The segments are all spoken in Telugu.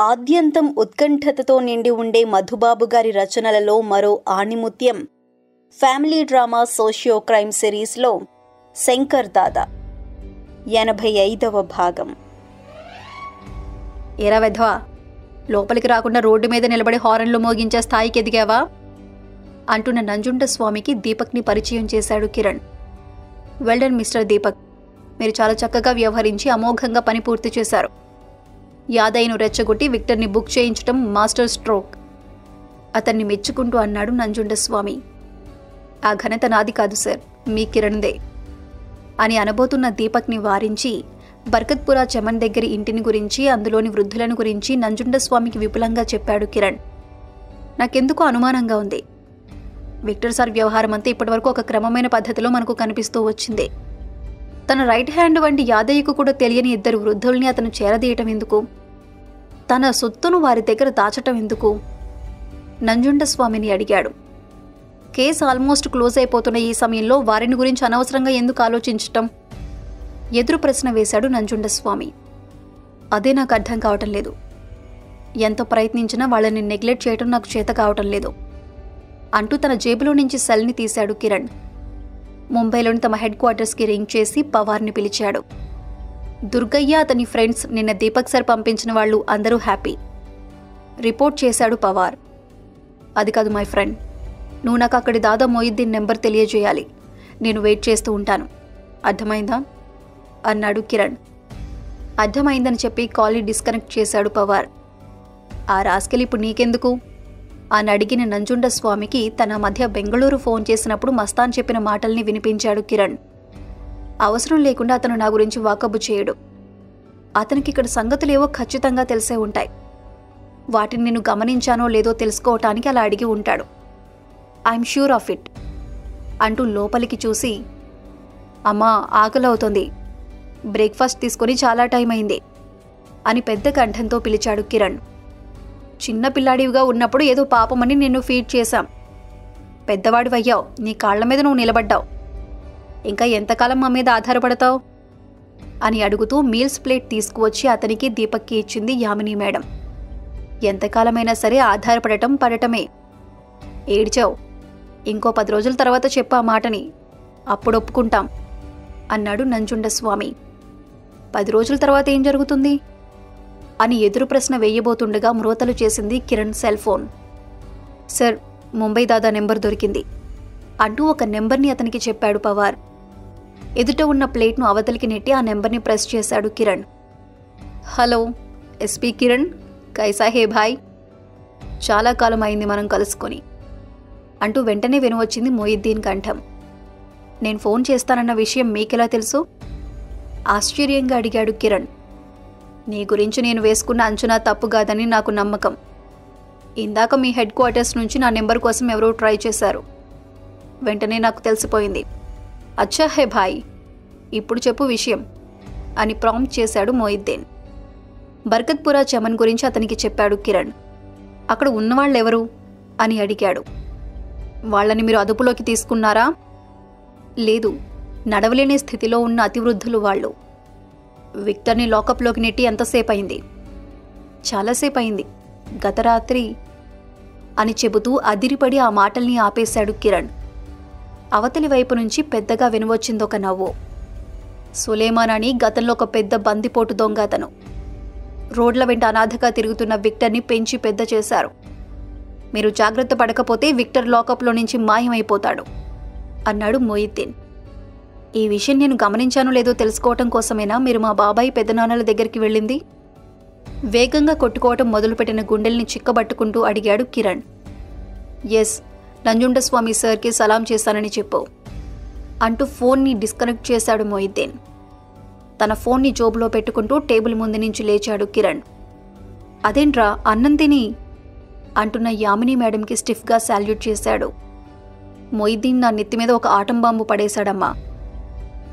ఆద్యంతం ఉత్కంఠతతో నిండి ఉండే మధుబాబు గారి రచనలలో మరో ఆణిముత్యం. ఫ్యామిలీ డ్రామా సోషియో క్రైమ్ సిరీస్లో శంకర్ దాదా. ఎనభై ఐదవ భాగం. ఎరవెధవా లోపలికి రాకుండా రోడ్డు మీద నిలబడి హారన్లు మోగించే స్థాయికి ఎదిగావా? అంటున్న నంజుండ స్వామికి దీపక్ని పరిచయం చేశాడు కిరణ్. Well done mister Deepak. మీరు చాలా చక్కగా వ్యవహరించి అమోఘంగా పని పూర్తి చేశారు. యాదయ్యను రెచ్చగొట్టి విక్టర్ని బుక్ చేయించడం మాస్టర్ స్ట్రోక్. అతన్ని మెచ్చుకుంటూ అన్నాడు నంజుండస్వామి. ఆ ఘనత నాది కాదు సార్ మీ కిరణ్దే అని అనబోతున్న దీపక్ని వారించి బర్కత్పురా చమన్ దగ్గరి ఇంటిని గురించి అందులోని వృద్ధులను గురించి నంజుండ స్వామికి విపులంగా చెప్పాడు కిరణ్. నాకెందుకు అనుమానంగా ఉంది. విక్టర్ సార్ వ్యవహారం అంతా ఇప్పటివరకు ఒక క్రమమైన పద్ధతిలో మనకు కనిపిస్తూ వచ్చింది. తన రైట్ హ్యాండ్ వంటి యాదయ్యకు కూడా తెలియని ఇద్దరు వృద్ధుల్ని అతను చేరదీయటం ఎందుకు? తన సొత్తును వారి దగ్గర దాచటం ఎందుకు? నంజుండస్వామిని అడిగాడు. కేసు ఆల్మోస్ట్ క్లోజ్ అయిపోతున్న ఈ సమయంలో వారిని గురించి అనవసరంగా ఎందుకు ఆలోచించటం? ఎదురు ప్రశ్న వేశాడు నంజుండస్వామి. అదే నాకు అర్థం కావటం లేదు. ఎంత ప్రయత్నించినా వాళ్ళని నెగ్లెక్ట్ చేయటం నాకు చేత కావటం లేదు. అంటూ తన జేబులో నుంచి సెల్ని తీశాడు కిరణ్. ముంబైలోని తమ హెడ్ క్వార్టర్స్కి రింగ్ చేసి పవార్ని పిలిచాడు. దుర్గయ్య అతని ఫ్రెండ్స్ నిన్న దీపక్ సార్ పంపించిన వాళ్ళు అందరూ హ్యాపీ. రిపోర్ట్ చేశాడు పవార్. అది కాదు మై ఫ్రెండ్. నువ్వు నాకు అక్కడి దాదా మొయిద్దీన్ నెంబర్ తెలియజేయాలి. నేను వెయిట్ చేస్తూ ఉంటాను. అర్థమైందా? అన్నాడు కిరణ్. అర్థమైందని చెప్పి కాల్ని డిస్కనెక్ట్ చేశాడు పవార్. ఆ రాస్కెల్ ఇప్పుడు నీకెందుకు? అని అడిగిన నంజుండ స్వామికి తన మధ్య బెంగళూరు ఫోన్ చేసినప్పుడు మస్తాన్ చెప్పిన మాటల్ని వినిపించాడు కిరణ్. అవసరం లేకుండా అతను నా గురించి వాకబు చేయడు. అతనికి ఇక్కడ సంగతులేవో ఖచ్చితంగా తెలిసే ఉంటాయి. వాటిని నేను గమనించానో లేదో తెలుసుకోవటానికి అలా అడిగి ఉంటాడు. ఐఎమ్ ష్యూర్ ఆఫ్ ఇట్ అంటూ లోపలికి చూసి అమ్మా ఆకలి అవుతుంది. బ్రేక్ఫాస్ట్ తీసుకొని చాలా టైం అయింది అని పెద్ద కంఠంతో పిలిచాడు కిరణ్. చిన్న పిల్లాడివిగా ఉన్నప్పుడు ఏదో పాపమని నిన్ను ఫీడ్ చేశాం. పెద్దవాడివయ్యావు. నీ కాళ్ళ మీద నువ్వు నిలబడ్డావు. ఇంకా ఎంతకాలం మా మీద ఆధారపడతావు? అని అడుగుతూ మీల్స్ ప్లేట్ తీసుకువచ్చి అతనికి దీపక్కి ఇచ్చింది యామిని మేడం. ఎంతకాలమైనా సరే ఆధారపడటం పడటమే. ఏడ్చావు. ఇంకో పది రోజుల తర్వాత చెప్పు ఆ మాటని. అప్పుడు ఒప్పుకుంటాం అన్నాడు నంజుండస్వామి. పది రోజుల తర్వాత ఏం జరుగుతుంది? అని ఎదురు ప్రశ్న వేయబోతుండగా మ్రోతలు చేసింది Kiran cell phone. Sir Mumbai దాదా నెంబర్ దొరికింది అంటూ ఒక నెంబర్ని అతనికి చెప్పాడు పవార్. ఎదుట ఉన్న ప్లేట్ను అవతలికి నెట్టి ఆ నెంబర్ని ప్రెస్ చేశాడు కిరణ్. హలో ఎస్పీ కిరణ్ కైసా హే భాయ్. చాలా కాలం అయింది మనం కలుసుకొని అంటూ వెంటనే వినవచ్చింది మొయిద్దీన్ కంఠం. నేను ఫోన్ చేస్తానన్న విషయం మీకెలా తెలుసు? ఆశ్చర్యంగా అడిగాడు కిరణ్. నీ గురించి నేను వేసుకున్న అంచనా తప్పు కాదని నాకు నమ్మకం. ఇందాక మీ హెడ్ క్వార్టర్స్ నుంచి నా నెంబర్ కోసం ఎవరో ట్రై చేశారు. వెంటనే నాకు తెలిసిపోయింది. అచ్చా హే భాయ్ ఇప్పుడు చెప్పు విషయం అని ప్రాంప్ట్ చేశాడు మొయిద్దీన్. బర్కత్పురా చమన్ గురించి అతనికి చెప్పాడు కిరణ్. అక్కడ ఉన్నవాళ్ళెవరు? అని అడిగాడు. వాళ్ళని మీరు అదుపులోకి తీసుకున్నారా? లేదు నడవలేని స్థితిలో ఉన్న అతివృద్ధులు వాళ్ళు. విక్టర్ని లాకప్లోకి నెట్టి ఎంతసేపు అయింది చాలాసేపు అయింది గత రాత్రి అని చెబుతూ అదిరిపడి ఆ మాటల్ని ఆపేశాడు కిరణ్. అవతలి వైపు నుంచి పెద్దగా వినవచ్చిందొక నవ్వు. సులేమాన్ అని గతంలో ఒక పెద్ద బందిపోటు దొంగ అతను. రోడ్ల వెంట అనాథగా తిరుగుతున్న విక్టర్ని పెంచి పెద్ద చేశారు. మీరు జాగ్రత్త పడకపోతే విక్టర్ లాకప్లో నుంచి మాయమైపోతాడు అన్నాడు మొయిద్దీన్. ఈ విషయం నేను గమనించాను లేదో తెలుసుకోవటం కోసమేనా మీరు మా బాబాయ్ పెద్దనాన్నల దగ్గరికి వెళ్ళింది? వేగంగా కొట్టుకోవటం మొదలుపెట్టిన గుండెల్ని చిక్కబట్టుకుంటూ అడిగాడు కిరణ్. ఎస్ నంజుండస్వామి సార్కి సలాం చేశానని చెప్పు అంటూ ఫోన్ని డిస్కనెక్ట్ చేశాడు మొయిద్దీన్. తన ఫోన్ని జోబులో పెట్టుకుంటూ టేబుల్ ముందు నుంచి లేచాడు కిరణ్. అదేంట్రా అన్నం తిని? అంటున్న యామిని మేడంకి స్టిఫ్గా సాల్యూట్ చేశాడు. మొయిద్దీన్ నా నెత్తి మీద ఒక ఆటం బాంబు పడేశాడమ్మా.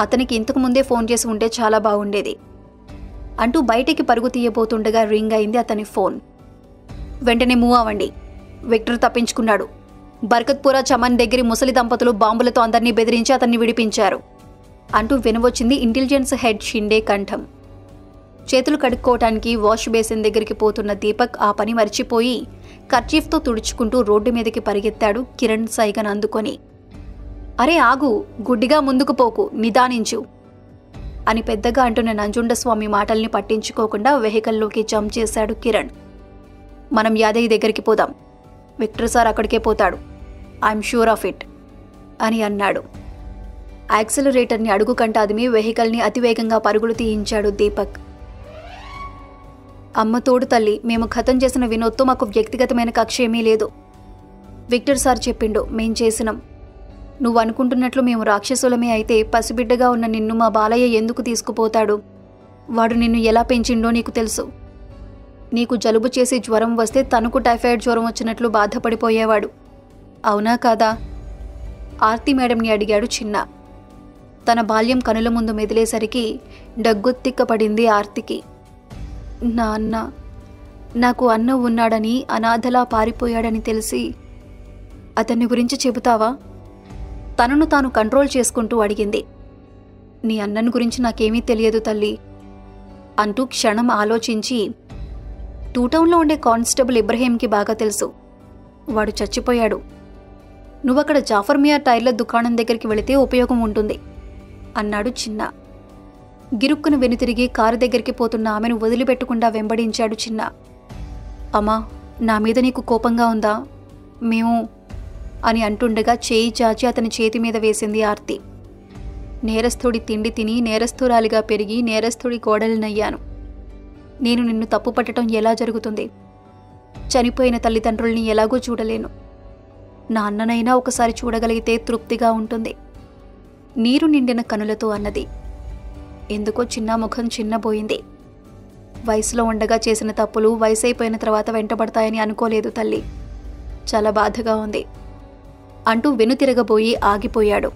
అతనికి ఇంతకు ముందే ఫోన్ చేసి ఉంటే చాలా బాగుండేది. అంటూ బయటికి పరుగు తీయబోతుండగా రింగ్ అయింది అతని ఫోన్. వెంటనే మూవ్ అవ్వండి. విక్టర్ తప్పించుకున్నాడు. బర్కత్పురా చమన్ దగ్గరి ముసలి దంపతులు బాంబులతో అందరినీ బెదిరించి అతన్ని విడిపించారు. అంటూ వినవచ్చింది ఇంటెలిజెన్స్ హెడ్ షిండే కంఠం. చేతులు కడుక్కోవటానికి వాష్ బేసిన్ దగ్గరికి పోతున్న దీపక్ ఆ పని మర్చిపోయి కర్చీఫ్తో తుడుచుకుంటూ రోడ్డు మీదకి పరిగెత్తాడు కిరణ్ సైగన్ అందుకొని. అరే ఆగు గుడ్డిగా ముందుకు పోకు నిదానించు అని పెద్దగా అంటున్న నంజుండస్వామి మాటల్ని పట్టించుకోకుండా వెహికల్లోకి జంప్ చేశాడు కిరణ్. మనం యాదయ్య దగ్గరికి పోదాం. విక్టర్ సార్ అక్కడికే పోతాడు. ఐఎమ్ షూర్ ఆఫ్ ఇట్ అని అన్నాడు. యాక్సిలరేటర్ని అడుగు కంట అదిమి వెహికల్ని అతివేగంగా పరుగులు తీయించాడు దీపక్. అమ్మ తోడు తల్లి మేము ఖతం చేసిన వినోద్తో మాకు వ్యక్తిగతమైన కక్ష ఏమీ లేదు. విక్టర్ సార్ చెప్పిండు మేం చేసినాం. నువ్వు అనుకుంటున్నట్లు మేము రాక్షసులమే అయితే పసిబిడ్డగా ఉన్న నిన్ను మా బాలయ్య ఎందుకు తీసుకుపోతాడు? వాడు నిన్ను ఎలా పెంచిండో నీకు తెలుసు. నీకు జలుబు చేసి జ్వరం వస్తే తనకు టైఫాయిడ్ జ్వరం వచ్చినట్లు బాధపడిపోయేవాడు. అవునా కాదా? ఆర్తి మేడంని అడిగాడు చిన్న. తన బాల్యం కనుల ముందు మెదిలేసరికి డగ్గుత్తిక్కపడింది ఆర్తికి. నా అన్న నాకు అన్న ఉన్నాడని అనాథలా పారిపోయాడని తెలిసి అతన్ని గురించి చెబుతావా? తనను తాను కంట్రోల్ చేసుకుంటూ అడిగింది. నీ అన్నను గురించి నాకేమీ తెలియదు తల్లి అంటూ క్షణం ఆలోచించి టూ టౌన్లో ఉండే కానిస్టేబుల్ ఇబ్రహీంకి బాగా తెలుసు. వాడు చచ్చిపోయాడు. నువ్వక్కడ జాఫర్ మియా టైర్ల దుకాణం దగ్గరికి వెళితే ఉపయోగం ఉంటుంది అన్నాడు చిన్న. గిరుక్కును వెనుతిరిగి కారు దగ్గరికి పోతున్న ఆమెను వదిలిపెట్టకుండా వెంబడించాడు చిన్న. అమ్మా నా మీద నీకు కోపంగా ఉందా? మేము అని అంటుండగా చేయి చాచి అతని చేతి మీద వేసింది ఆర్తి. నేరస్థుడి తిండి తిని నేరస్థురాలిగా పెరిగి నేరస్థుడి కోడలినయ్యాను. నేను నిన్ను తప్పుపట్టడం ఎలా జరుగుతుంది? చనిపోయిన తల్లిదండ్రుల్ని ఎలాగో చూడలేను. నా అన్ననైనా ఒకసారి చూడగలిగితే తృప్తిగా ఉంటుంది. నీరు నిండిన కనులతో అన్నది. ఎందుకో చిన్న ముఖం చిన్నబోయింది. వయసులో ఉండగా చేసిన తప్పులు వయసైపోయిన తర్వాత వెంటబడతాయని అనుకోలేదు తల్లి. చాలా బాధగా ఉంది. అంటూ వెనుతిరగబోయి ఆగిపోయాడు.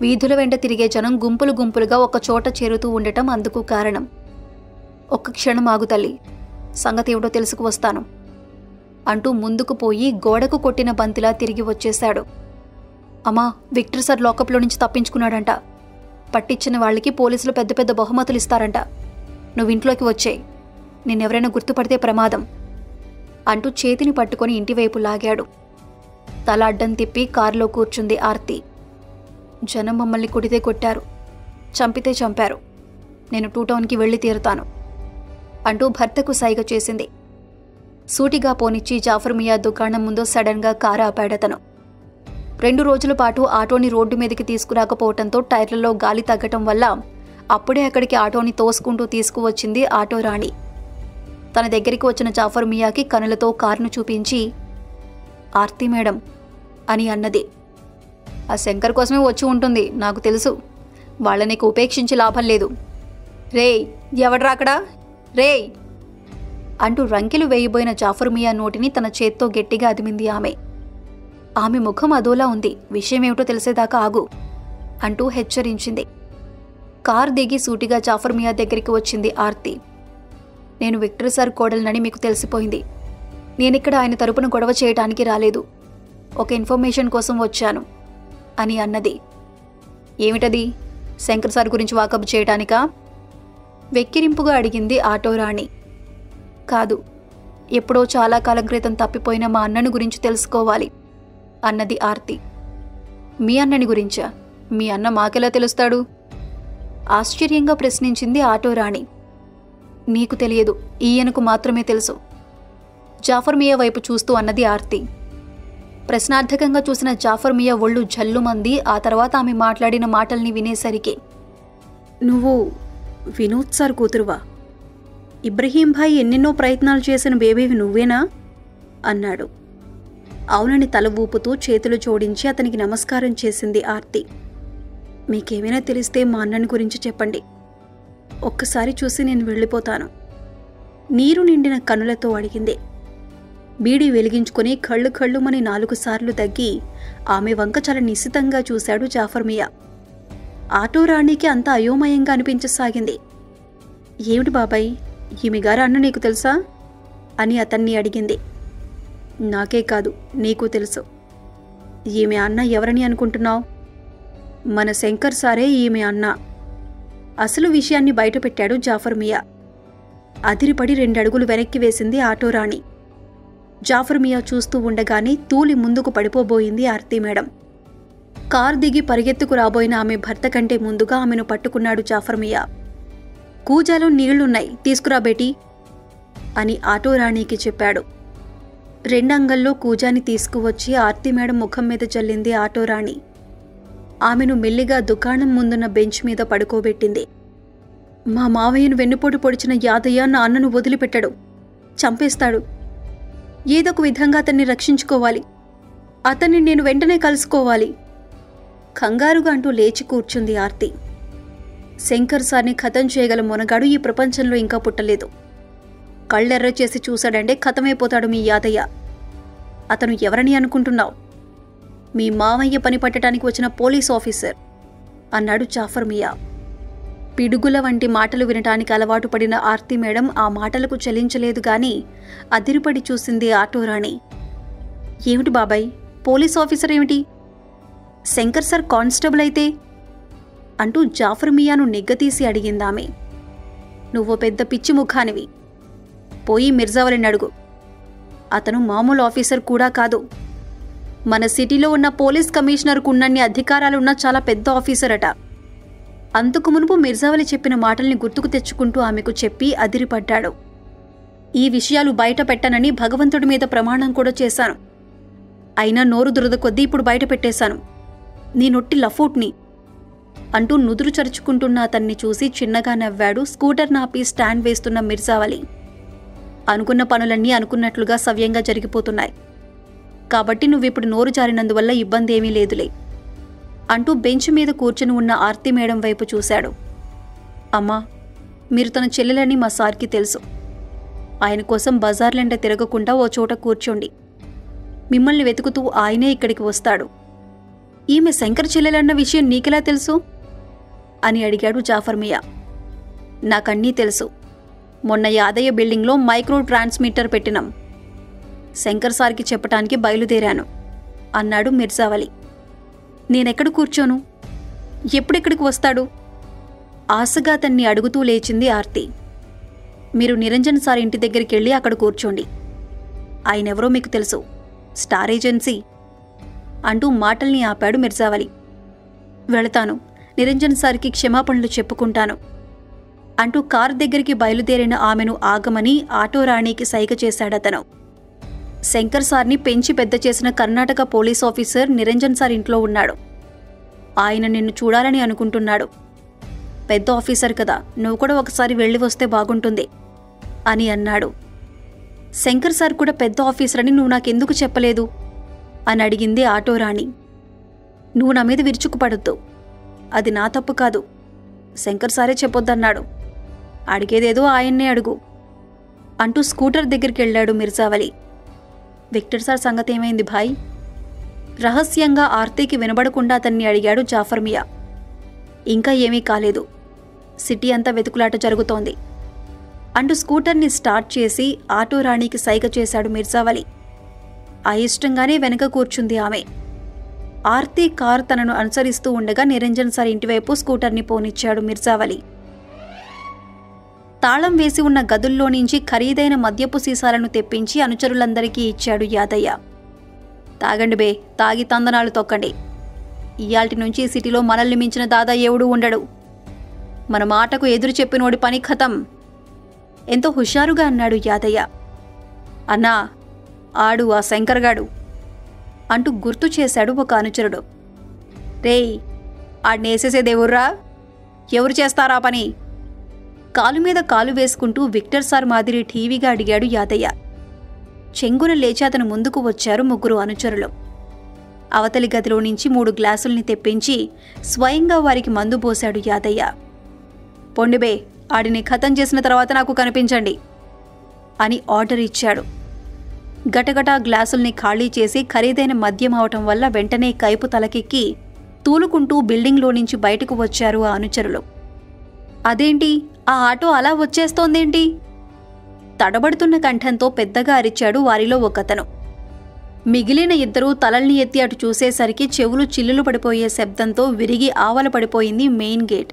వీధుల వెంట తిరిగే జనం గుంపులు గుంపులుగా ఒక చోట చేరుతూ ఉండటం అందుకు కారణం. ఒక్క క్షణం ఆగు తల్లి సంగతి ఏమిటో తెలుసుకువస్తాను. అంటూ ముందుకు పోయి గోడకు కొట్టిన బంతిలా తిరిగి వచ్చేశాడు. అమ్మా విక్టర్ సార్ లోకప్లో నుంచి తప్పించుకున్నాడంట. పట్టించిన వాళ్ళకి పోలీసులు పెద్ద పెద్ద బహుమతులు ఇస్తారంట. నువ్వు ఇంట్లోకి వచ్చేయ్ నిన్నెవరైనా గుర్తుపడితే ప్రమాదం. అంటూ చేతిని పట్టుకొని ఇంటివైపు లాగాడు. తల అడ్డం తిప్పి కారులో కూర్చుంది ఆర్తి. జనం మమ్మల్ని కొడితే కొట్టారు. చంపితే చంపారు. నేను టూ టౌన్కి వెళ్ళి తీరుతాను అంటూ భర్తకు సైగ చేసింది. సూటిగా పోనిచ్చి జాఫర్ మియా దుకాణం ముందు సడన్గా కారు ఆపాడతను రెండు రోజుల పాటు ఆటోని రోడ్డు మీదకి తీసుకురాకపోవడంతో టైర్లలో గాలి తగ్గటం వల్ల అప్పుడే అక్కడికి ఆటోని తోసుకుంటూ తీసుకువచ్చింది ఆటో రాణి. తన దగ్గరికి వచ్చిన జాఫర్ మియాకి కనులతో కారును చూపించి ఆర్తి మేడం అని అన్నది. ఆ శంకర్ కోసమే వచ్చి ఉంటుంది నాకు తెలుసు. వాళ్ళ నీకు ఉపేక్షించి లాభం లేదు. రేయ్ ఎవడ్రాకడా అక్కడ? రేయ్! అంటూ రంకెలు వేయబోయిన జాఫర్ మియా నోటిని తన చేత్తో గట్టిగా అదిమింది ఆమె. ఆమె ముఖం అదోలా ఉంది విషయమేమిటో తెలిసేదాకా ఆగు అంటూ హెచ్చరించింది. కార్ దిగి సూటిగా జాఫర్ మియా దగ్గరికి వచ్చింది ఆర్తి. నేను విక్టర్ సార్ కోడలనని మీకు తెలిసిపోయింది. నేనిక్కడ ఆయన తరపున గొడవ చేయటానికి రాలేదు. ఒక ఇన్ఫర్మేషన్ కోసం వచ్చాను అని అన్నది. ఏమిటది? శంకర్ సార్ గురించి వాకప్ చేయటానికా? వెక్కిరింపుగా అడిగింది ఆటో రాణి కాదు ఎప్పుడో చాలా కాలం క్రితం తప్పిపోయిన మా అన్నను గురించి తెలుసుకోవాలి అన్నది ఆర్తి. మీ అన్నని గురించా? మీ అన్న మాకెలా తెలుస్తాడు? ఆశ్చర్యంగా ప్రశ్నించింది ఆటో రాణి నీకు తెలియదు ఈయనకు మాత్రమే తెలుసు. జాఫర్ మియా వైపు చూస్తూ అన్నది ఆర్తి. ప్రశ్నార్థకంగా చూసిన జాఫర్ మియా ఒళ్ళు జల్లుమంది ఆ తర్వాత ఆమె మాట్లాడిన మాటల్ని వినేసరికి నువ్వు వినోద్ సార్ కూతురువా? ఇబ్రహీం భాయ్ ఎన్నెన్నో ప్రయత్నాలు చేసిన బేబీవి నువ్వేనా? అన్నాడు. అవునని తల ఊపుతూ చేతులు జోడించి అతనికి నమస్కారం చేసింది ఆర్తి. మీకేమైనా తెలిస్తే మా అన్నని గురించి చెప్పండి. ఒక్కసారి చూసి నేను వెళ్ళిపోతాను. నీరు నిండిన కనులతో అడిగింది. బీడీ వెలిగించుకొని కళ్ళు కళ్ళుమని నాలుగు సార్లు తగ్గి ఆమె వంక చాలా నిశితంగా చూశాడు జాఫర్ మియా ఆటో రాణికి అంత అయోమయంగా అనిపించసాగింది. ఏమిటి బాబాయ్? ఈమె గారు అన్న నీకు తెలుసా? అని అతన్ని అడిగింది. నాకే కాదు నీకు తెలుసు. ఈమె అన్న ఎవరని అనుకుంటున్నావు? మన శంకర్ సారే ఈమె అన్న. అసలు విషయాన్ని బయటపెట్టాడు జాఫర్ మియా అదిరిపడి రెండడుగులు వెనక్కి వేసింది ఆటోరాణి జాఫర్ మియా చూస్తూ ఉండగానే తూలి ముందుకు పడిపోబోయింది ఆర్తి మేడం. కార్ దిగి పరిగెత్తుకు రాబోయిన ఆమె భర్త కంటే ముందుగా ఆమెను పట్టుకున్నాడు జాఫర్ మియా. కూజాలో నీళ్ళున్నాయి తీసుకురా బేటీ అని ఆటోరాణికి చెప్పాడు. రెండంగల్లో కూజాని తీసుకువచ్చి ఆర్తి మేడం ముఖం మీద చల్లింది ఆటోరాణి. ఆమెను మెల్లిగా దుకాణం ముందున్న బెంచ్ మీద పడుకోబెట్టింది. మా మావయ్యను వెన్నుపోటు పొడిచిన యాదయ్య నా అన్నను వదిలిపెట్టాడు. చంపేస్తాడు. ఏదొక విధంగా అతన్ని రక్షించుకోవాలి. అతన్ని నేను వెంటనే కలుసుకోవాలి. కంగారుగా అంటూ లేచి కూర్చుంది ఆర్తి. శంకర్ సార్ని ఖతం చేయగల మొనగాడు ఈ ప్రపంచంలో ఇంకా పుట్టలేదు. కళ్ళెర్ర చేసి చూశాడంటే ఖతమైపోతాడు మీ యాదయ్య. అతను ఎవరని అనుకుంటున్నావు? మీ మామయ్య పని పట్టడానికి వచ్చిన పోలీస్ ఆఫీసర్ అన్నాడు జాఫర్ మియా పిడుగుల వంటి మాటలు వినటానికి అలవాటు పడిన ఆర్తి మేడం ఆ మాటలకు చలించలేదు గాని అదిరిపడి చూసింది ఆటోరాణి. ఏమిటి బాబాయ్? పోలీస్ ఆఫీసర్ ఏమిటి? శంకర్ సార్ కానిస్టేబుల్ అయితే? అంటూ జాఫర్ మియాను నిగ్గతీసి అడిగిందామె. నువ్వు పెద్ద పిచ్చి ముఖానివి. పోయి మిర్జావలిని అడుగు. అతను మామూలు ఆఫీసర్ కూడా కాదు. మన సిటీలో ఉన్న పోలీస్ కమిషనర్కు ఉన్నన్ని అధికారాలున్న చాలా పెద్ద ఆఫీసర్ అట అంతకు మునుపు మిర్జావలి చెప్పిన మాటల్ని గుర్తుకు తెచ్చుకుంటూ ఆమెకు చెప్పి అదిరిపడ్డాడు. ఈ విషయాలు బయట పెట్టనని భగవంతుడి మీద ప్రమాణం కూడా చేశాను. అయినా నోరు దురద కొద్దీ ఇప్పుడు బయట పెట్టేశాను. నీ నొట్టి లఫూట్ని అంటూ నుదురు చరుచుకుంటున్న అతన్ని చూసి చిన్నగా నవ్వాడు స్కూటర్ నాపి స్టాండ్ వేస్తున్న మిర్జావలి అనుకున్న పనులన్నీ అనుకున్నట్లుగా సవ్యంగా జరిగిపోతున్నాయి. కాబట్టి నువ్విప్పుడు నోరు జారినందువల్ల ఇబ్బంది ఏమీ లేదులే. అంటూ బెంచ్ మీద కూర్చుని ఉన్న ఆర్తి మేడం వైపు చూశాడు. అమ్మా మీరు తన చెల్లెలని మా సార్కి తెలుసు. ఆయన కోసం బజార్లెండ తిరగకుండా ఓ చోట కూర్చోండి. మిమ్మల్ని వెతుకుతూ ఆయనే ఇక్కడికి వస్తాడు. ఈమె శంకర్ చెల్లెలన్న విషయం నీకెలా తెలుసు? అని అడిగాడు జాఫర్ మియా నాకన్నీ తెలుసు. మొన్న యాదయ్య బిల్డింగ్లో మైక్రో ట్రాన్స్మిటర్ పెట్టినాం. శంకర్ సార్కి చెప్పటానికి బయలుదేరాను అన్నాడు మిర్జావలి నేనెక్కడ కూర్చోను? ఎప్పుడెక్కడికి వస్తాడు? ఆశగా అతన్ని అడుగుతూ లేచింది ఆర్తి. మీరు నిరంజన్ సార్ ఇంటి దగ్గరికి వెళ్ళి అక్కడ కూర్చోండి. ఆయనెవరో మీకు తెలుసు. Star agency. అంటూ మాటల్ని ఆపాడు మిర్జావలి వెళతాను. నిరంజన్ సార్కి క్షమాపణలు చెప్పుకుంటాను. అంటూ కారు దగ్గరికి బయలుదేరిన ఆమెను ఆగమని ఆటో రాణికి సైగ చేశాడతను. శంకర్ సార్ని పెంచి పెద్ద చేసిన Karnataka police officer Niranjan sir ఇంట్లో ఉన్నాడు. ఆయన నిన్ను చూడాలని అనుకుంటున్నాడు. పెద్ద ఆఫీసర్ కదా నువ్వు కూడా ఒకసారి వెళ్ళి వస్తే బాగుంటుంది అని అన్నాడు. శంకర్ సార్ కూడా పెద్ద ఆఫీసర్ అని నువ్వు నాకెందుకు చెప్పలేదు? అని అడిగింది ఆటోరాణి. నువ్వు నా మీద విరుచుకుపడొద్దు. అది నా తప్పు కాదు. శంకర్ సారే చెప్పొద్దన్నాడు. అడిగేదేదో ఆయన్నే అడుగు అంటూ స్కూటర్ దగ్గరికి వెళ్ళాడు మిర్జావలి విక్టర్ సార్ సంగతి ఏమైంది భాయ్? రహస్యంగా ఆర్తికి వినబడకుండా అతన్ని అడిగాడు జాఫర్ మియా. ఇంకా ఏమీ కాలేదు. సిటీ అంతా వెతుకులాట జరుగుతోంది. అంటూ స్కూటర్ని స్టార్ట్ చేసి ఆటో రాణికి సైగ చేశాడు మిర్జావలి ఆ ఇష్టంగానే వెనక కూర్చుంది ఆమె. ఆర్తి కార్ తనను అనుసరిస్తూ ఉండగా నిరంజన్ సార్ ఇంటివైపు స్కూటర్ని పోనిచ్చాడు మిర్జావలి తాళం వేసి ఉన్న గదుల్లో నుంచి ఖరీదైన మద్యపు సీసాలను తెప్పించి అనుచరులందరికీ ఇచ్చాడు యాదయ్య. తాగండి బే తాగి తందనాలు తొక్కండి. ఇయాల్టి నుంచి సిటీలో మనల్ని మించిన దాదా ఎవడూ ఉండడు. మన మాటకు ఎదురు చెప్పినోడి పని ఖతం. ఎంతో హుషారుగా అన్నాడు యాదయ్య. అన్నా ఆడు ఆ శంకర్గాడు అంటూ గుర్తు చేశాడు ఒక అనుచరుడు. రేయ్ ఆడినేసేసేదేవుర్రా ఎవరు చేస్తారా పని? కాలు మీద కాలు వేసుకుంటూ విక్టర్ సార్ మాదిరి ఠీవీగా అడిగాడు యాదయ్య. చెంగున లేచి అతను ముందుకు వచ్చారు ముగ్గురు అనుచరులు. అవతలి గదిలో నుంచి మూడు గ్లాసుల్ని తెప్పించి స్వయంగా వారికి మందు పోశాడు యాదయ్య. పొండిబే ఆడిని ఖతం చేసిన తర్వాత నాకు కనిపించండి అని ఆర్డర్ ఇచ్చాడు. గటగటా గ్లాసుల్ని ఖాళీ చేసి ఖరీదైన మద్యం అవటం వల్ల వెంటనే కైపు తలకెక్కి తూలుకుంటూ బిల్డింగ్లో నుంచి బయటకు వచ్చారు ఆ అనుచరులు. అదేంటి? ఆ ఆటో అలా వచ్చేస్తోందేంటి? తడబడుతున్న కంఠంతో పెద్దగా అరిచాడు వారిలో ఒకతను. మిగిలిన ఇద్దరూ తలల్ని ఎత్తి అటు చూసేసరికి చెవులు చిల్లులు పడిపోయే శబ్దంతో విరిగి ఆవల పడిపోయింది మెయిన్ గేట్.